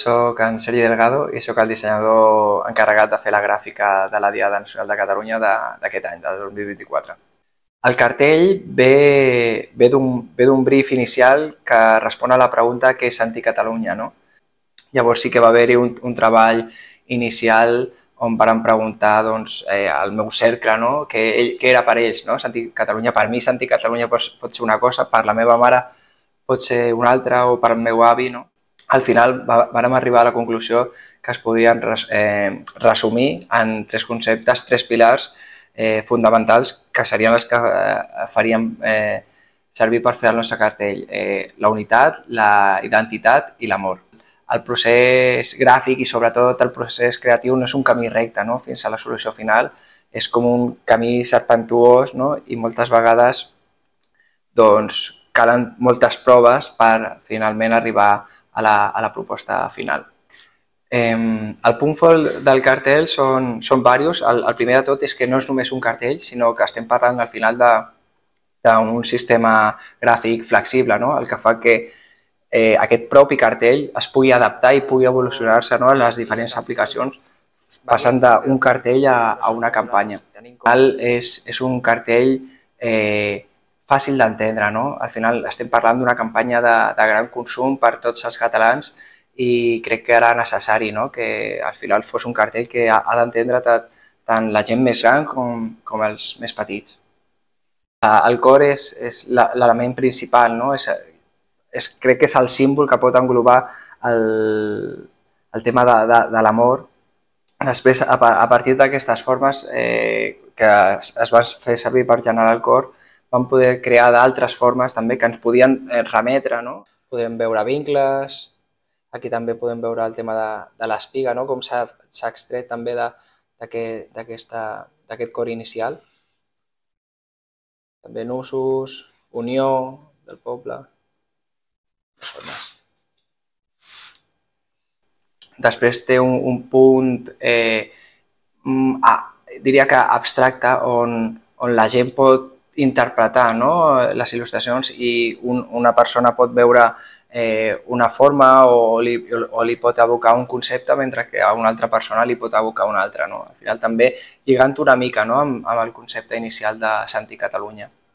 Soc en Sergi Delgado i sóc el dissenyador encarregat de fer la gràfica de la Diada Nacional de Catalunya d'aquest any, de 2024. El cartell ve, ve d'un brief inicial que respon a la pregunta què és Anticatalunya, no? Llavors sí que va haver-hi un, un treball inicial on varen preguntar doncs, eh, al meu cercle no? què, què era per ells. No? Santi Catalunya, per mi Santi Catalunya pot, pot ser una cosa, per la meva mare pot ser una altra o per el meu avi. No? Al final vàrem arribar a la conclusió que es podien res, eh, resumir en tres conceptes, tres pilars eh, fonamentals que serien els que eh, faríem eh, servir per fer el nostre cartell. Eh, la unitat, la identitat i l'amor el procés gràfic i sobretot el procés creatiu no és un camí recte no? fins a la solució final, és com un camí serpentuós no? i moltes vegades doncs, calen moltes proves per finalment arribar a la, a la proposta final. Eh, el punt fort del cartell són, són diversos. El, el primer de tot és que no és només un cartell, sinó que estem parlant al final d'un sistema gràfic flexible, no? el que fa que eh, aquest propi cartell es pugui adaptar i pugui evolucionar-se no, a les diferents aplicacions passant d'un cartell a, a una campanya. Al és, és un cartell eh, fàcil d'entendre, no? Al final estem parlant d'una campanya de, de gran consum per tots els catalans i crec que era necessari no? que al final fos un cartell que ha, ha d'entendre tant la gent més gran com, com els més petits. El cor és, és l'element principal, no? és és, crec que és el símbol que pot englobar el, el tema de, de, de l'amor. Després, a, a partir d'aquestes formes eh, que es, es van fer servir per generar el cor, vam poder crear d'altres formes també que ens podien eh, remetre. No? Podem veure vincles, aquí també podem veure el tema de, de l'espiga, no? com s'ha extret també d'aquest cor inicial. També nusos, unió del poble formes. Després té un, un punt, eh, ah, diria que abstracte, on, on la gent pot interpretar no? les il·lustracions i un, una persona pot veure eh, una forma o li, o li pot evocar un concepte mentre que a una altra persona li pot evocar un altre. No? Al final també lligant una mica no? amb, amb el concepte inicial de Santi Catalunya.